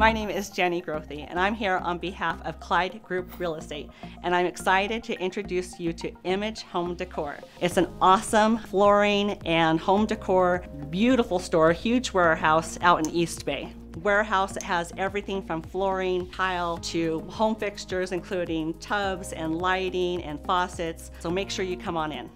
my name is Jenny Grothy, and I'm here on behalf of Clyde Group Real Estate, and I'm excited to introduce you to Image Home Decor. It's an awesome flooring and home decor, beautiful store, huge warehouse out in East Bay warehouse that has everything from flooring, tile, to home fixtures, including tubs and lighting and faucets. So make sure you come on in.